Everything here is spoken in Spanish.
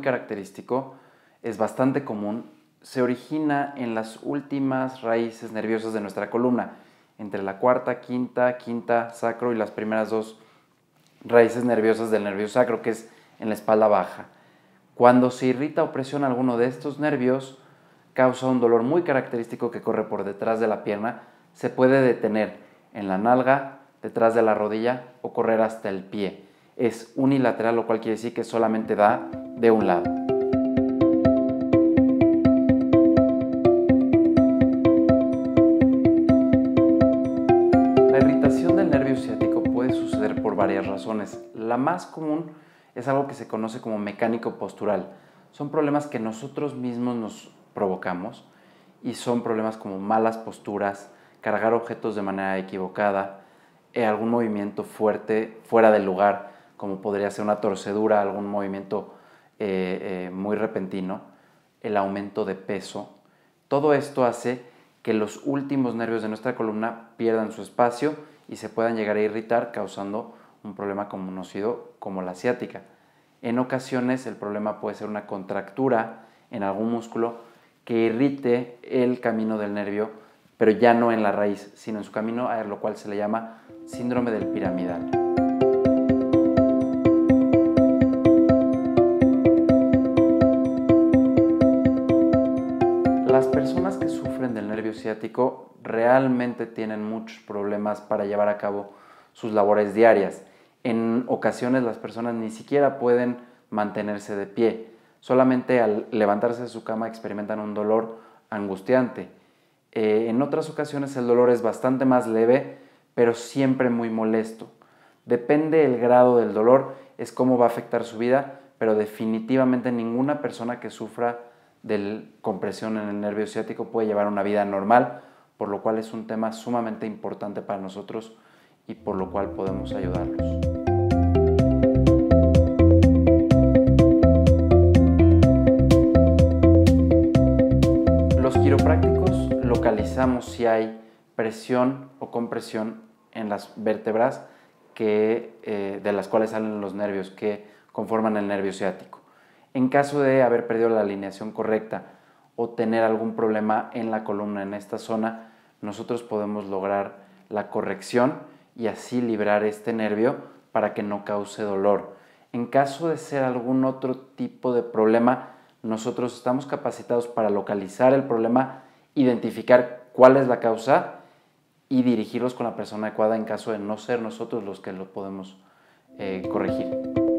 característico, es bastante común, se origina en las últimas raíces nerviosas de nuestra columna, entre la cuarta, quinta, quinta, sacro y las primeras dos raíces nerviosas del nervio sacro, que es en la espalda baja. Cuando se irrita o presiona alguno de estos nervios, causa un dolor muy característico que corre por detrás de la pierna, se puede detener en la nalga, detrás de la rodilla o correr hasta el pie. Es unilateral, lo cual quiere decir que solamente da de un lado. La irritación del nervio ciático puede suceder por varias razones. La más común es algo que se conoce como mecánico postural. Son problemas que nosotros mismos nos provocamos y son problemas como malas posturas, cargar objetos de manera equivocada, eh, algún movimiento fuerte fuera del lugar, como podría ser una torcedura, algún movimiento eh, eh, muy repentino, el aumento de peso. Todo esto hace que los últimos nervios de nuestra columna pierdan su espacio y se puedan llegar a irritar, causando un problema conocido como la ciática. En ocasiones el problema puede ser una contractura en algún músculo que irrite el camino del nervio, pero ya no en la raíz, sino en su camino, a lo cual se le llama síndrome del piramidal. Las personas que sufren del nervio ciático realmente tienen muchos problemas para llevar a cabo sus labores diarias. En ocasiones las personas ni siquiera pueden mantenerse de pie. Solamente al levantarse de su cama experimentan un dolor angustiante. Eh, en otras ocasiones el dolor es bastante más leve, pero siempre muy molesto. Depende el grado del dolor, es cómo va a afectar su vida, pero definitivamente ninguna persona que sufra de compresión en el nervio ciático puede llevar una vida normal, por lo cual es un tema sumamente importante para nosotros y por lo cual podemos ayudarlos. localizamos si hay presión o compresión en las vértebras que, eh, de las cuales salen los nervios que conforman el nervio ciático. En caso de haber perdido la alineación correcta o tener algún problema en la columna en esta zona, nosotros podemos lograr la corrección y así librar este nervio para que no cause dolor. En caso de ser algún otro tipo de problema, nosotros estamos capacitados para localizar el problema identificar cuál es la causa y dirigirlos con la persona adecuada en caso de no ser nosotros los que lo podemos eh, corregir.